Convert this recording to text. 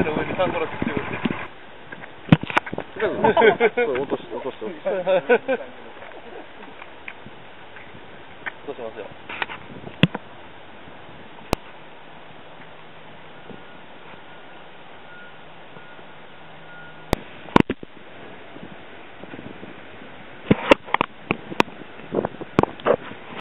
の上にサンラしてるんで。落とし、落とし、落とし。しますよ。